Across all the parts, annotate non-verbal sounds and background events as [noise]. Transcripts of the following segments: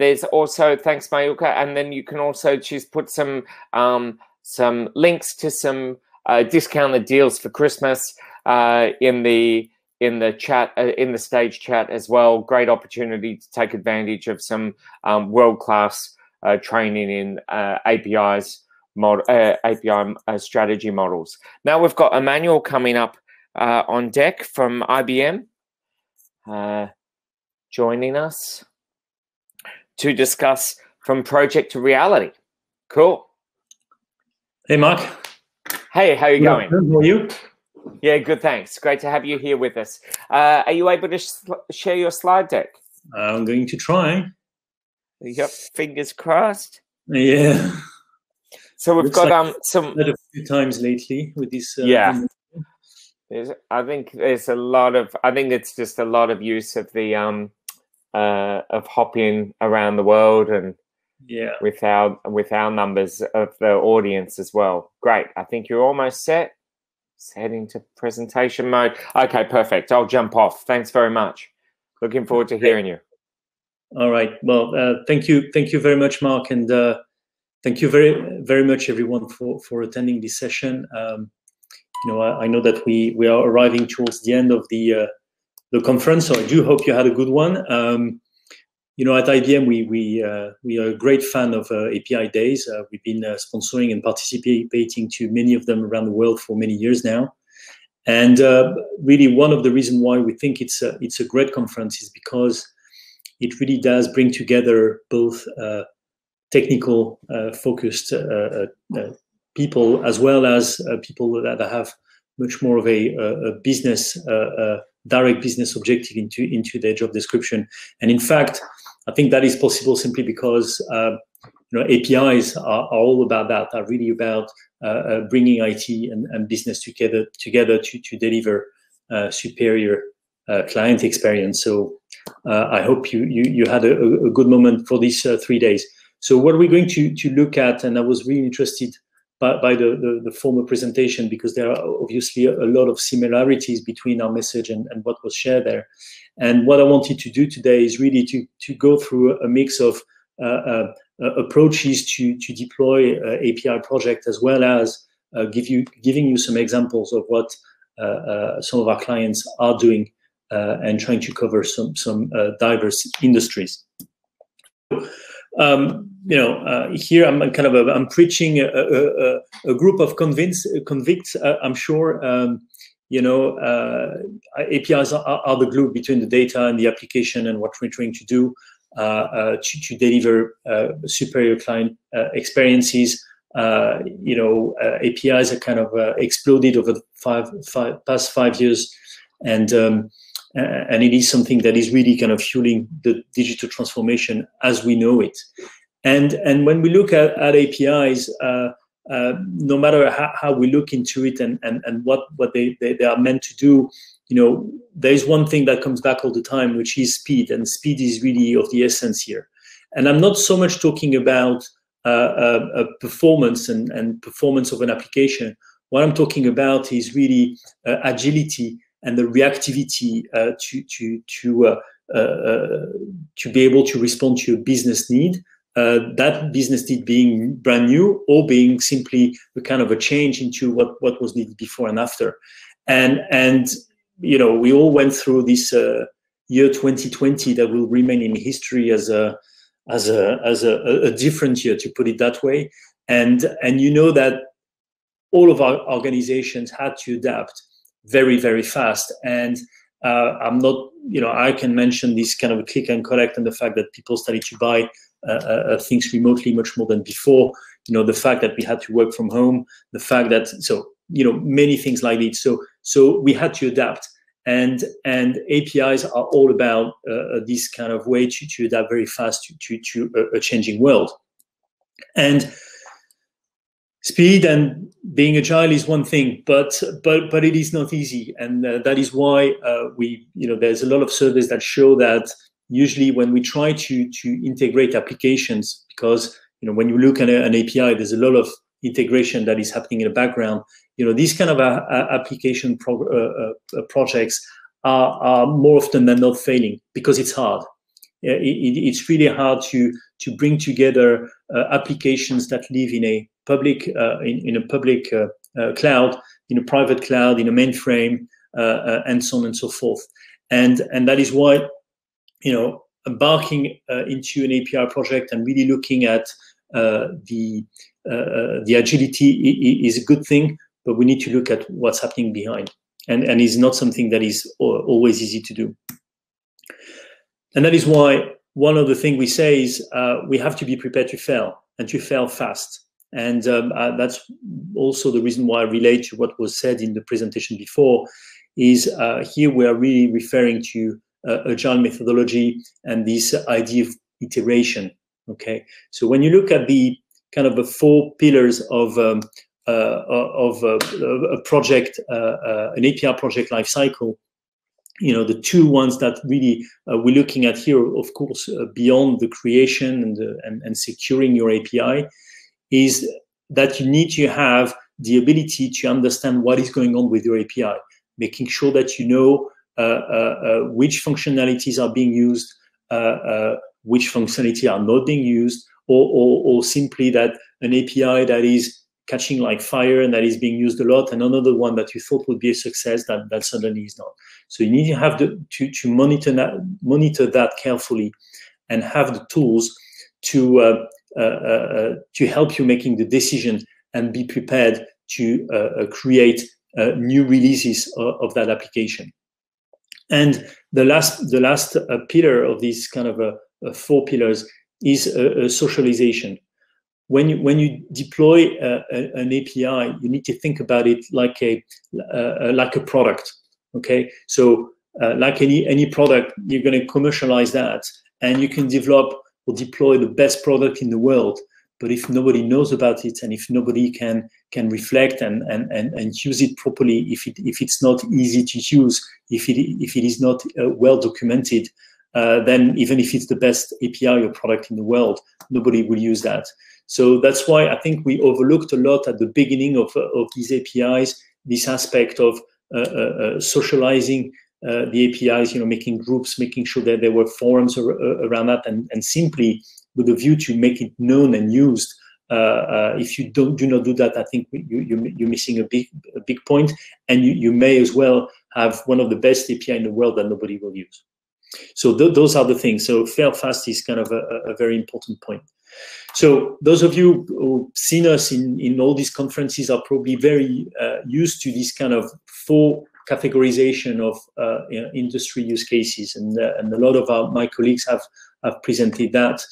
there's also thanks Mayuka, and then you can also just put some um, some links to some uh, discounted deals for Christmas uh, in the in the chat uh, in the stage chat as well. Great opportunity to take advantage of some um, world class uh, training in uh, APIs. Mod, uh, API strategy models. Now we've got Emmanuel coming up on deck from IBM, joining us to discuss from project to reality. Cool. Hey, Mark. Hey, how are you going? How are you? Yeah, good. Thanks. Great to have you here with us. Uh, are you able to sh share your slide deck? I'm going to try. Yep. Fingers crossed. Yeah. So we've Looks got like um some. a few times lately with this. Uh, Yeah. There's, I think there's a lot of. I think it's just a lot of use of the um uh of hopping around the world and Yeah. with our with our numbers of the audience as well. Great. I think you're almost set. Just heading to presentation mode. Okay, perfect. I'll jump off. Thanks very much. Looking forward to hearing you. All right. Well, uh, thank you, thank you very much, Mark, and uh, thank you very, very much, everyone, for for attending this session. Um, you know, I, I know that we we are arriving towards the end of the uh, the conference, so I do hope you had a good one. Um, you know, at IBM, we we uh, we are a great fan of uh, API days. Uh, we've been uh, sponsoring and participating to many of them around the world for many years now. And uh, really, one of the reasons why we think it's a, it's a great conference is because it really does bring together both uh, technical focused people as well as people that have much more of a, a business uh, direct business objective into into their job description. And in fact, I think that is possible simply because uh, you know APIs are, are all about that. Are really about uh, uh, bringing IT and, and business together together to to deliver uh, superior uh, client experience. So uh, I hope you you, you had a, a- good moment for these three days. So what are we're going to to look at, and I was really interested by, by the, the the former presentation because there are obviously a, lot of similarities between our message and, and what was shared there. And what I wanted to do today is really to to go through a mix of uh, uh, uh, approaches to to deploy uh, API project as well as uh, give you giving you some examples of what uh, some of our clients are doing and trying to cover some some diverse industries. Um, you know, uh, here I'm kind of a, I'm preaching a, a, a, group of convinced convicts. Uh, I'm sure. Um, you know, uh, APIs are, are the glue between the data and the application and what we're trying to do uh, uh, to, to deliver uh, superior client experiences. Uh, you know, APIs are kind of exploded over the five, five, past five years, and um, a- and it is something that is really kind of fueling the digital transformation as we know it. And and when we look at, at APIs, uh, uh, no matter how, how we look into it and, and, and what, what they, they, they are meant to do, you know, there is one thing that comes back all the time, which is speed, and speed is really of the essence here. And I'm not so much talking about uh, uh, uh, performance and, and performance of an application. What I'm talking about is really uh, agility and the reactivity uh, to to to uh, uh, uh, to be able to respond to a business need. Uh, that business need being brand new or being simply a kind of a change into what what was needed before and after. And and you know we all went through this uh, year 2020 that will remain in history as a as a as a, a different year to put it that way. And and you know that all of our organizations had to adapt very very fast. And uh, i'm not you know i can mention this kind of click and collect and the fact that people started to buy uh, uh, things remotely much more than before. You know the fact that we had to work from home the fact that so you know many things like it so so we had to adapt. And and apis are all about uh, this kind of way to, to adapt very fast to to, to a, a changing world. And speed and being agile is one thing but but but it is not easy. And uh, that is why uh, we you know there's a lot of surveys that show that usually when we try to to integrate applications because you know when you look at a, an api there's a lot of integration that is happening in the background. You know these kind of uh, uh, application pro- uh, uh, projects are, are more often than not failing because it's hard. It, it's really hard to to bring together uh, applications that live in a public uh, in, in a public uh, uh, cloud, in a private cloud, in a mainframe, and so on and so forth. And and that is why, you know, embarking into an API project and really looking at the the agility is a good thing, but we need to look at what's happening behind and, and is not something that is always easy to do. And that is why one of the things we say is uh, we have to be prepared to fail and to fail fast. And um, uh, that's also the reason why I relate to what was said in the presentation before. Is uh, here we are really referring to uh, agile methodology and this idea of iteration. Okay, so when you look at the kind of the four pillars of um, uh, of uh, a project, uh, an API project lifecycle, you know the two ones that really uh, we're looking at here of course uh, beyond the creation and, and, and securing your api is that you need to have the ability to understand what is going on with your api making sure that you know which functionalities are being used which functionality are not being used or, or, or simply that an api that is catching like fire and that is being used a lot, and another one that you thought would be a success that, that suddenly is not. So you need to have the, to, to monitor that monitor that carefully and have the tools to uh, uh, uh, to help you making the decision and be prepared to uh, uh, create uh, new releases of, of, that application. And the last the last pillar of these kind of four pillars is socialization when you when you deploy uh, an API, you need to think about it like a uh, like a product. Okay, so uh, like any any product, you're going to commercialize that, and you can develop deploy the best product in the world. But if nobody knows about it, and if nobody can can reflect and and and, and use it properly, if it if it's not easy to use, if it if it is not uh, well documented, uh, then even if it's the best API or product in the world, nobody will use that. So that's why I think we overlooked a lot at the beginning of, of these APIs, this aspect of uh, uh, uh socializing uh, the APIs, you know, making groups, making sure that there were forums ar around that, and, and simply with a view to make it known and used. Uh, if you don't do not do that, I think you, you, you're missing a big a big point, and you, you may as well have one of the best API in the world that nobody will use. So th those are the things. So fail fast is kind of a, a very important point. So those of you who've seen us in, in all these conferences are probably very uh, used to this kind of full categorization of uh, you know, industry use cases, and uh, and a lot of our, my colleagues have have presented that,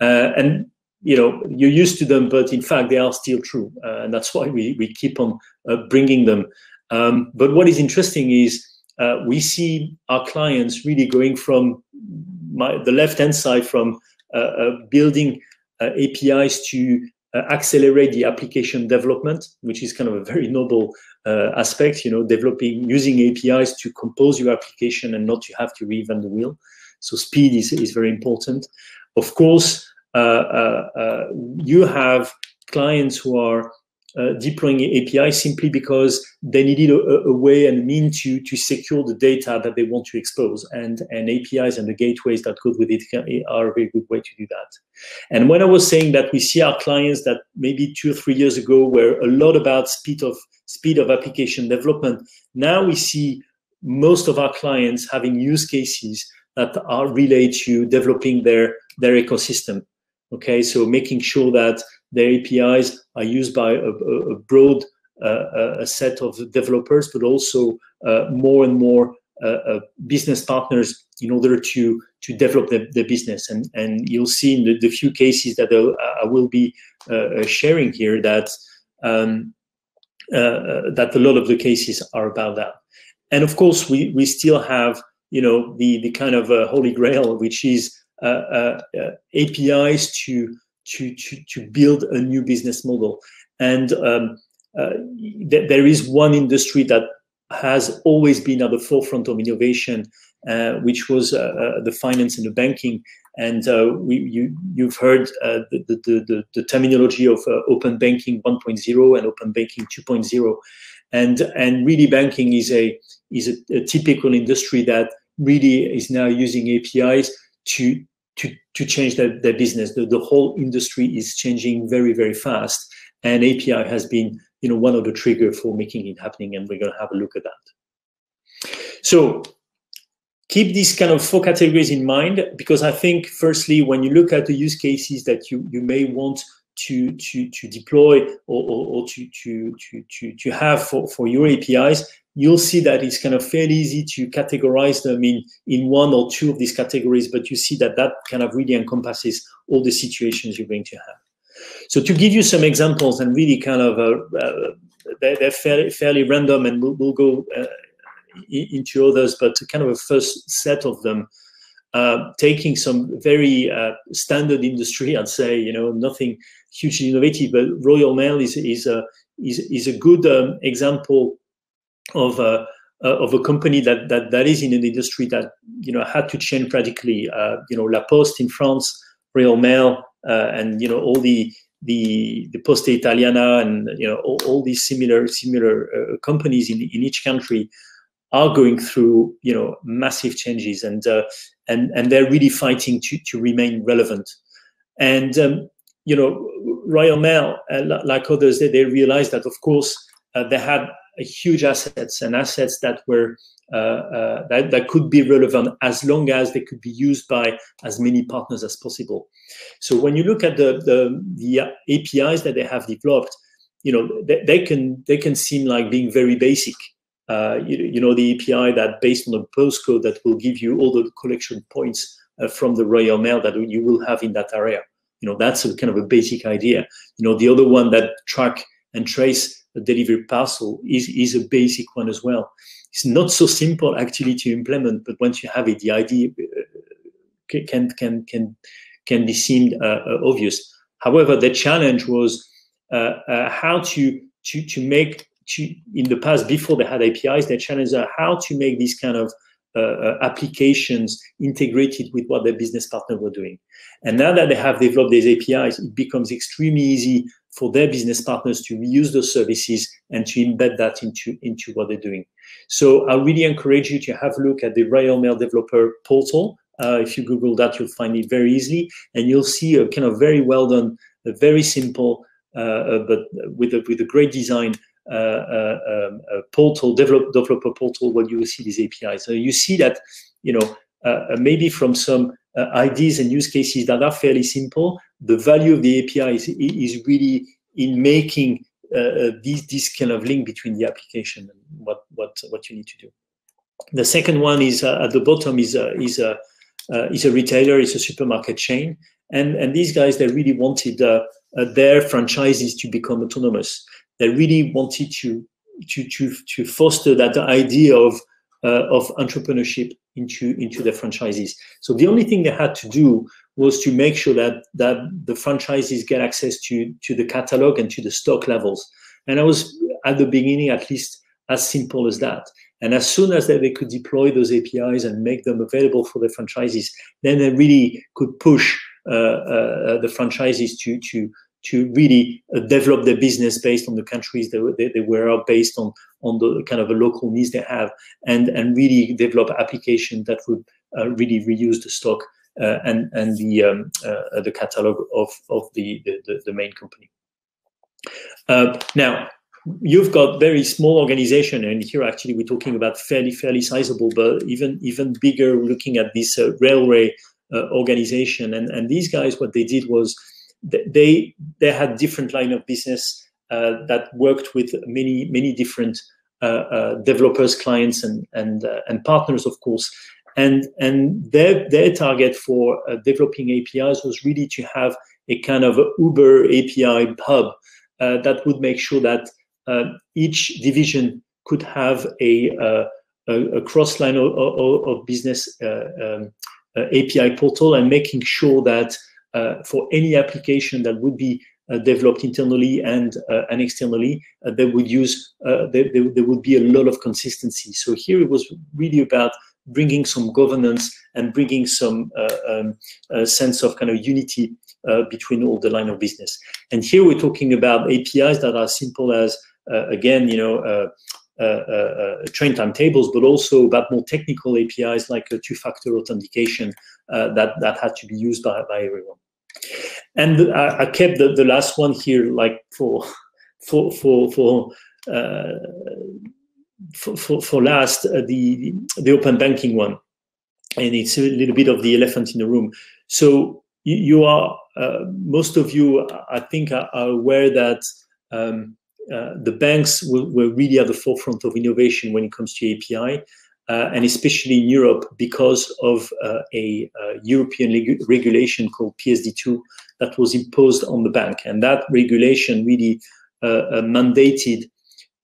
uh, and you know you're used to them, but in fact they are still true, uh, and that's why we we keep on uh, bringing them. Um, but what is interesting is we see our clients really going from my, the left hand side from building APIs to accelerate the application development, which is kind of a very noble uh, aspect, you know, developing, using APIs to compose your application and not to have to reinvent the wheel. So speed is, is very important. Of course, you have clients who are uh, deploying API simply because they needed a, a, way and a mean to, to secure the data that they want to expose. And, and APIs and the gateways that go with it are a very good way to do that. And when I was saying that we see our clients that maybe two or three years ago were a lot about speed of speed of application development, now we see most of our clients having use cases that are related to developing their, their ecosystem. Okay, so making sure that their APIs are used by a, a broad uh, a set of developers, but also uh, more and more uh, uh business partners in order to to develop the, the business. And and you'll see in the, the few cases that I will be uh, sharing here that um, uh, that a lot of the cases are about that. And of course, we we still have you know the the kind of holy grail, which is APIs to to, to, to build a new business model. And um, uh, th- there is one industry that has always been at the forefront of innovation, uh, which was uh, uh the finance and the banking. And uh, we, you, you've heard uh, the, the, the, the, terminology of open banking 1.0 and open banking 2.0. And, and really banking is a, is a, a typical industry that really is now using APIs to to, to change their, their business. The, the whole industry is changing very, very fast. And API has been you know, one of the trigger for making it happening. And we're going to have a look at that. So keep these kind of four categories in mind because I think, firstly, when you look at the use cases that you, you may want to, to, to deploy or, or, or to, to, to, to have for, for your APIs, you'll see that it's kind of fairly easy to categorize them in, in one or two of these categories, but you see that that kind of really encompasses all the situations you're going to have. So to give you some examples and really kind of, uh, uh, they're, fairly, fairly random and we'll, we'll go uh, into others, but kind of a first set of them, uh, taking some very uh, standard industry and say, you know, nothing hugely innovative, but Royal Mail is, is, a, is, is a good um, example of a, of a company that, that, that is in an industry that, you know, had to change radically. Uh, you know, La Poste in France, Royal Mail, uh, and, you know, all the, the, the Poste Italiana and, you know, all, all these similar, similar uh, companies in, in each country are going through you know massive changes and uh, and and they're really fighting to to remain relevant. And um, you know Royal Mail uh, like others they, they realized that of course uh, they had huge assets and assets that were uh, uh, that, that could be relevant as long as they could be used by as many partners as possible. So when you look at the the, the APIs that they have developed you know they, they can they can seem like being very basic uh, you, you, know, the API that based on the postcode that will give you all the collection points uh, from the Royal Mail that you will have in that area. You know, that's a kind of a basic idea. You know, the other one that track and trace a delivery parcel is, is a basic one as well. It's not so simple actually to implement, but once you have it, the idea uh, can, can, can, can be seen uh, uh, obvious. However, the challenge was uh, how to, to, to make in the past, before they had APIs, their challenge are how to make these kind of uh, uh, applications integrated with what their business partner were doing. And now that they have developed these APIs, it becomes extremely easy for their business partners to reuse those services and to embed that into, into what they're doing. So I really encourage you to have a look at the Royal Mail Developer Portal. Uh, if you Google that, you'll find it very easily, and you'll see a kind of very well done, a very simple, uh, uh but with a, with a great design Uh, uh, um, portal, develop, developer portal, where you see these APIs. So you see that, you know, uh, uh maybe from some ideas and use cases that are fairly simple, the value of the API is, is really in making uh, this, this kind of link between the application and what, what, what you need to do. The second one is uh, at the bottom is, uh, is, a, is a retailer, is a supermarket chain. And, and these guys, they really wanted their franchises to become autonomous they really wanted to to to, to foster that idea of uh, of entrepreneurship into into the franchises. So the only thing they had to do was to make sure that that the franchises get access to to the catalog and to the stock levels. And I was at the beginning at least as simple as that. And as soon as they, could deploy those APIs and make them available for the franchises, then they really could push uh, uh, the franchises to to to really uh, develop their business based on the countries they, they, they were based on on the kind of the local needs they have and and really develop application that would uh, really reuse the stock uh, and and the um, uh, the catalog of of the the, the main company. Uh, now you've got very small organization and here actually we're talking about fairly fairly sizable but even even bigger looking at this uh, railway organization. And and these guys what they did was they they had different line of business uh, that worked with many many different uh, uh, developers, clients, and and uh, and partners, of course. And and their their target for uh, developing APIs was really to have a kind of Uber API hub uh, that would make sure that each division could have a a, cross line of, of, of business um, API portal and making sure that uh, for any application that would be uh, developed internally and uh, and externally, they would use there, there, there would be a lot of consistency. So here it was really about bringing some governance and bringing some um, sense of kind of unity uh, between all the line of business. And here we're talking about APIs that are simple as, uh, again, you know, uh, train timetables, but also about more technical APIs like two-factor authentication that that had to be used by, by everyone. And I, I kept the, the last one here, like for for for for uh, for, for, for, last uh, the the open banking one, and it's a little bit of the elephant in the room. So you, you are uh, most of you, I think, are, are aware that um, uh, the banks were, were, really at the forefront of innovation when it comes to API. Uh, and especially in Europe, because of uh, a European leg- regulation called PSD2 that was imposed on the bank. And that regulation really mandated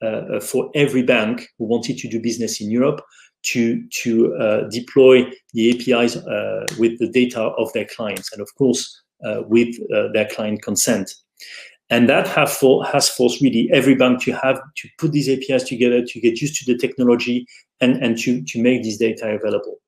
uh, for every bank who wanted to do business in Europe to to uh, deploy the APIs uh, with the data of their clients, and of course with their client consent. And that for, has forced really every bank to have to put these APIs together to get used to the technology and, and to, to make this data available.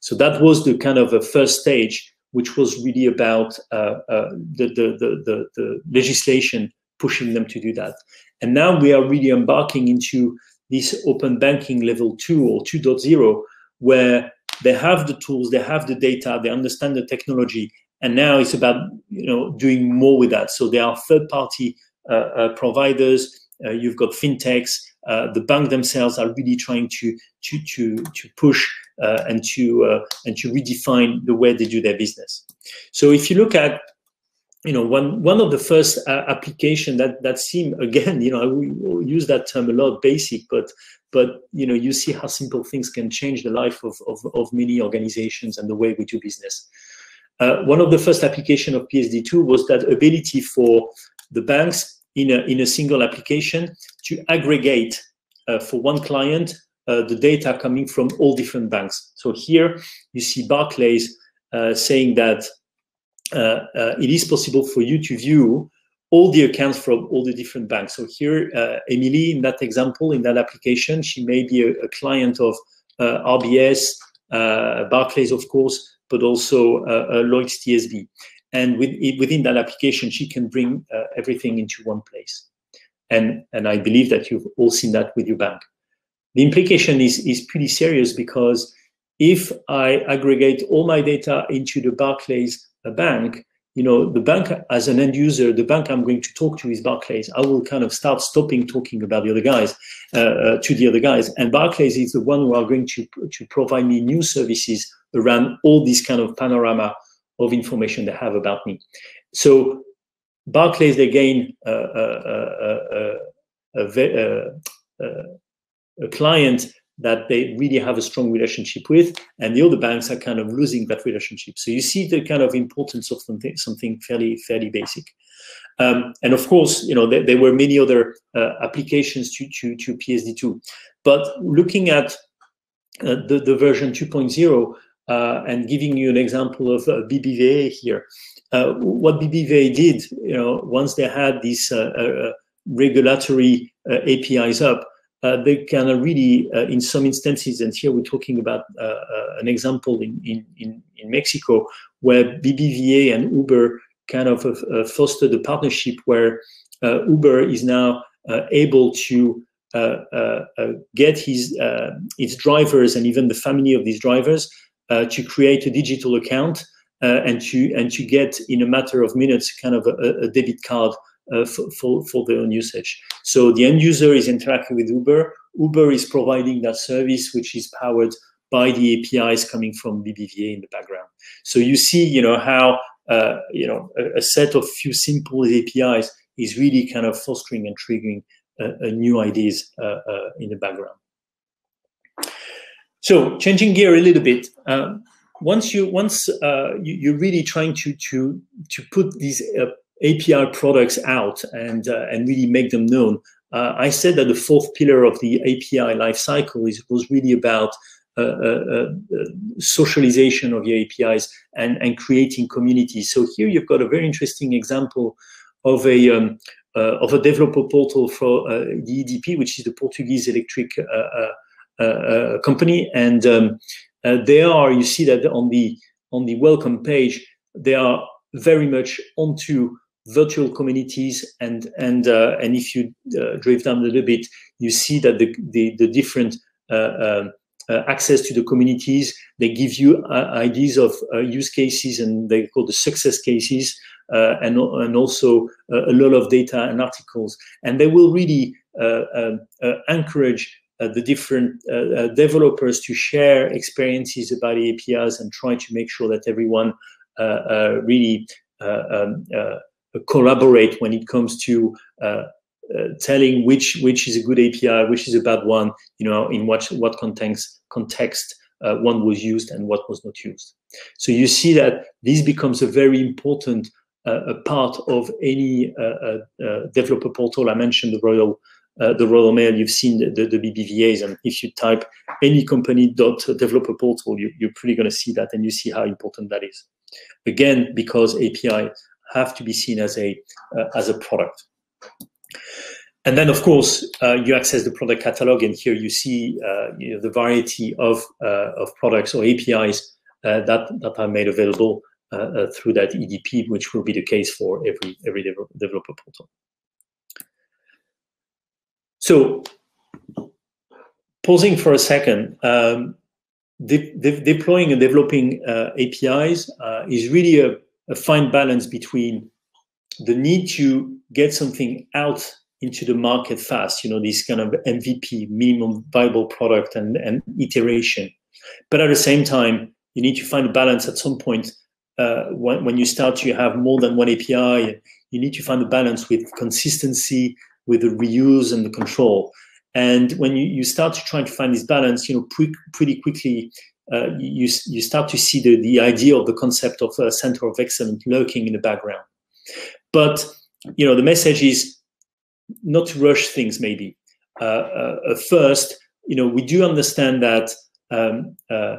So that was the kind of a first stage, which was really about uh, uh, the, the, the, the, the legislation pushing them to do that. And now we are really embarking into this open banking level two or 2.0, where they have the tools, they have the data, they understand the technology, and now it's about you know doing more with that. So there are third-party uh, uh, providers. Uh, you've got fintechs. Uh, the bank themselves are really trying to to to to push and to and to redefine the way they do their business. So if you look at you know one one of the first uh, application that that seem [laughs] again you know I use that term a lot basic but but you know you see how simple things can change the life of of, of many organizations and the way we do business uh, one of the first application of PSD2 was that ability for the banks in a in a single application to aggregate uh, for one client uh, the data coming from all different banks so here you see Barclays uh, saying that uh, uh, it is possible for you to view all the accounts from all the different banks. So here, Emily, in that example, in that application, she may be a, a client of RBS, Barclays, of course, but also uh, uh Lloyd's TSB. And with, within that application, she can bring uh, everything into one place. And, and I believe that you've all seen that with your bank. The implication is, is pretty serious because if I aggregate all my data into the Barclays a bank, you know, the bank as an end user, the bank I'm going to talk to is Barclays. I will kind of start stopping talking about the other guys uh, uh, to the other guys, and Barclays is the one who are going to to provide me new services around all this kind of panorama of information they have about me. So Barclays they gain uh, uh, uh, a, a client that they really have a strong relationship with, and the other banks are kind of losing that relationship. So you see the kind of importance of something, something fairly fairly basic. Um, and of course, you know there, there were many other uh, applications to, to, to PSD2. But looking at uh, the, the version 2.0 uh, and giving you an example of uh, BBVA here, uh, what BBVA did, you know, once they had these uh, regulatory APIs up, uh, they can really, uh, in some instances, and here we're talking about uh, uh an example in, in, in, Mexico, where BBVA and Uber kind of uh, fostered a partnership where uh, Uber is now able to get his, its drivers and even the family of these drivers to create a digital account and to and to get in a matter of minutes kind of a, a debit card uh, for, for, their own usage. So the end user is interacting with Uber. Uber is providing that service, which is powered by the APIs coming from BBVA in the background. So you see, you know, how, uh, you know, a, a, set of few simple APIs is really kind of fostering and triggering uh, new ideas uh, uh, in the background. So changing gear a little bit, um, once you once uh, you, are really trying to to to put these uh, API products out and uh, and really make them known. Uh, I said that the fourth pillar of the API lifecycle is was really about uh, uh, uh, socialization of your APIs and and creating communities. So here you've got a very interesting example of a um, of a developer portal for the EDP, which is the Portuguese electric company, and um, there are you see that on the on the welcome page they are very much onto virtual communities and and uh, and if you uh, drive down a little bit you see that the the, the different uh, um, uh access to the communities they give you uh, ideas of uh, use cases and they call the success cases and and also a lot of data and articles. And they will really um, encourage uh, the different uh, uh, developers to share experiences about APIs and try to make sure that everyone really um, collaborate when it comes to telling which which is a good API, which is a bad one, you know, in what what context context uh, one was used and what was not used. So you see that this becomes a very important uh, a part of any uh, developer portal. I mentioned the Royal uh, the Royal Mail, you've seen the, the, the, BBVAs, and if you type any company dot developer portal, you, you're pretty going to see that, and you see how important that is. Again, because API have to be seen as a uh, as a product. And then, of course, uh, you access the product catalog, and here you see uh, you know, the variety of uh, of products or APIs uh, that that are made available through that EDP, which will be the case for every every developer portal. So, pausing for a second, um, de de deploying and developing APIs is really a, a, fine balance between the need to get something out into the market fast, you know, this kind of MVP, minimum viable product and, and iteration. But at the same time, you need to find a balance at some point uh, when, when you start to have more than one API, you need to find a balance with consistency, with the reuse and the control. And when you, you start to try to find this balance, you know, pre- pretty quickly, uh, you, you start to see the, the idea of the concept of a center of excellence lurking in the background. But, you know, the message is not to rush things maybe. Uh, uh, first, you know, we do understand that um, uh,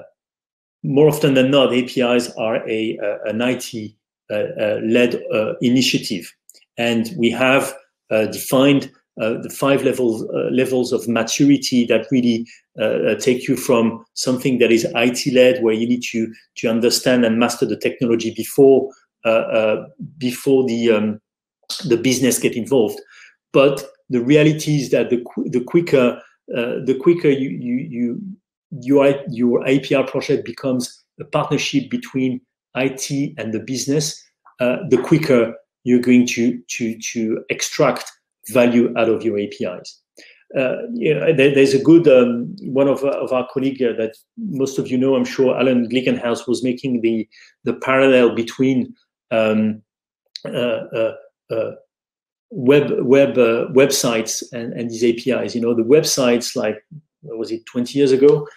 more often than not, APIs are a, an IT uh, uh, led initiative. And we have uh, defined uh, the five levels uh, levels of maturity that really take you from something that is IT led, where you need to to understand and master the technology before before the um, the business get involved. But the reality is that the the quicker the quicker you you you your your API project becomes a partnership between IT and the business, uh, the quicker you're going to to to extract value out of your APIs. Uh, you know, there, there's a good um, one of, of our colleagues uh, that most of you know, I'm sure, Alan Glickenhaus was making the the parallel between um, uh, uh, uh web web uh, websites and, and these APIs. You know, the websites like was it 20 years ago?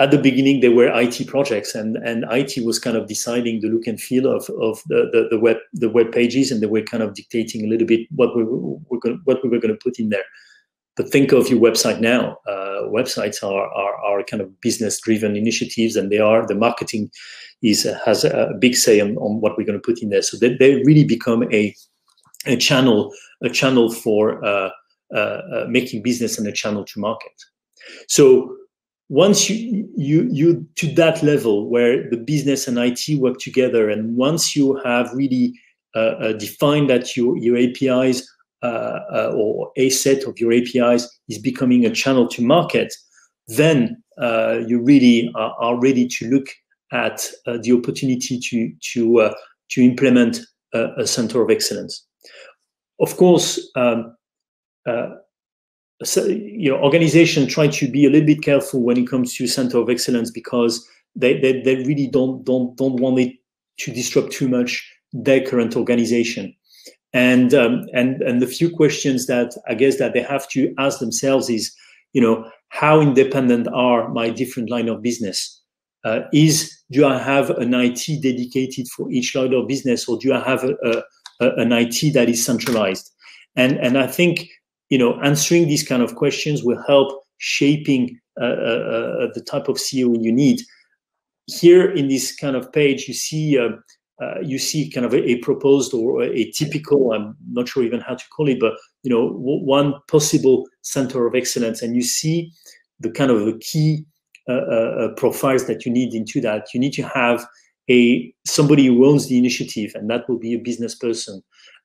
At the beginning they were IT projects and, and IT was kind of deciding the look and feel of, of the, the, the web the web pages and they were kind of dictating a little bit what we were going what we were going to put in there. But think of your website now. Uh, websites are, are, are kind of business driven initiatives and they are the marketing is has a big say on, on what we're going to put in there. So they, they really become a a channel a channel for uh, uh, uh making business and a channel to market. So once you you you to that level where the business and IT work together, and once you have really uh, uh, defined that your your APIs uh, uh, or a set of your APIs is becoming a channel to market, then uh, you really are, are, ready to look at uh, the opportunity to to to implement a, a, center of excellence. Of course. Um, so, you know, organizations try to be a little bit careful when it comes to center of excellence because they, they, they really don't don't don't want it to disrupt too much their current organization. And um, and and the few questions that I guess that they have to ask themselves is, you know, how independent are my different line of business? Uh, is do I have an IT dedicated for each line of business, or do I have a, a, a, an IT that is centralized? And and I think you know, answering these kind of questions will help shaping uh, uh, uh the type of CEO you need. Here in this kind of page, you see uh, uh, you see kind of a, a, proposed or a typical. I'm not sure even how to call it, but you know, one possible center of excellence, and you see the kind of the key uh, profiles that you need into that. You need to have a somebody who owns the initiative, and that will be a business person.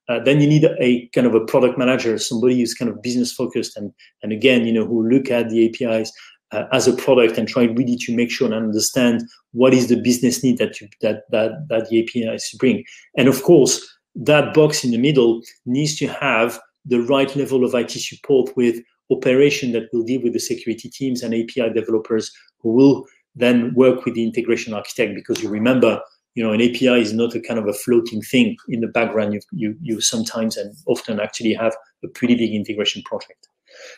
Uh, then you need a kind of a product manager, somebody who's kind of business focused, and and again, you know, who look at the APIs uh, as a product and try really to make sure and understand what is the business need that you, that that that the APIs bring. And of course, that box in the middle needs to have the right level of IT support with operation that will deal with the security teams and API developers who will then work with the integration architect because you remember you know an api is not a kind of a floating thing in the background. You you, you sometimes and often actually have a pretty big integration project.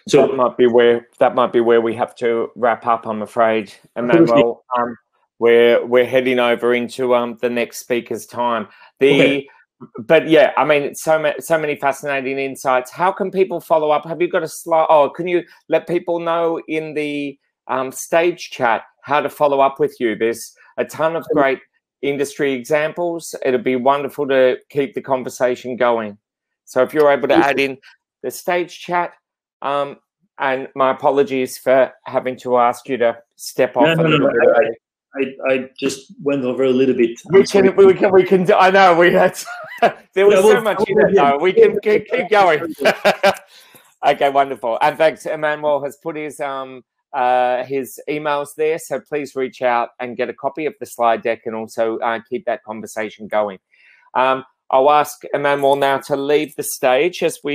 So that might be where that might be where we have to wrap up i'm afraid emmanuel. Um, we're we're heading over into um, the next speaker's time. The okay. but yeah i mean so many so many fascinating insights. How can people follow up? Have you got a slide oh can you let people know in the um, stage chat how to follow up with you. There's a ton of great industry examples. It'd be wonderful to keep the conversation going. So if you're able to add in the stage chat, um, and my apologies for having to ask you to step off no, a little no, no, bit. I, I, just went over a little bit. We can, we can, we can. I know we had. [laughs] there was so much in it. No, we can keep, keep going. [laughs] okay, wonderful. And thanks, Emmanuel has put his um uh, his emails there. So please reach out and get a copy of the slide deck and also uh, keep that conversation going. Um, I'll ask Emmanuel now to leave the stage as we